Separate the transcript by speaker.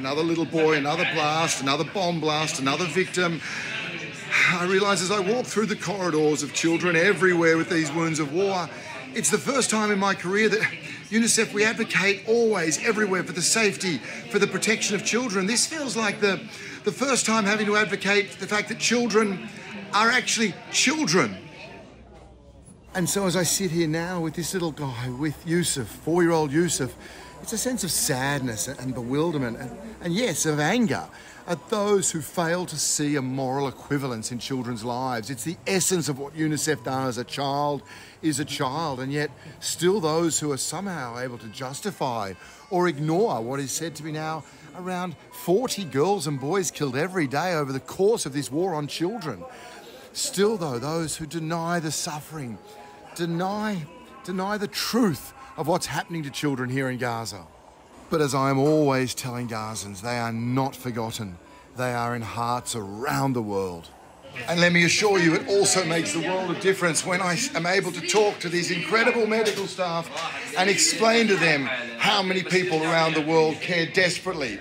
Speaker 1: another little boy, another blast, another bomb blast, another victim. I realise as I walk through the corridors of children everywhere with these wounds of war, it's the first time in my career that UNICEF, we advocate always, everywhere, for the safety, for the protection of children. This feels like the, the first time having to advocate the fact that children are actually children. And so as I sit here now with this little guy, with Yusuf, four-year-old Yusuf, it's a sense of sadness and bewilderment, and, and yes, of anger at those who fail to see a moral equivalence in children's lives. It's the essence of what UNICEF does. A child is a child, and yet still those who are somehow able to justify or ignore what is said to be now around 40 girls and boys killed every day over the course of this war on children. Still, though, those who deny the suffering, deny, deny the truth of what's happening to children here in Gaza. But as I am always telling Gazans, they are not forgotten. They are in hearts around the world. And let me assure you, it also makes the world of difference when I am able to talk to these incredible medical staff and explain to them how many people around the world care desperately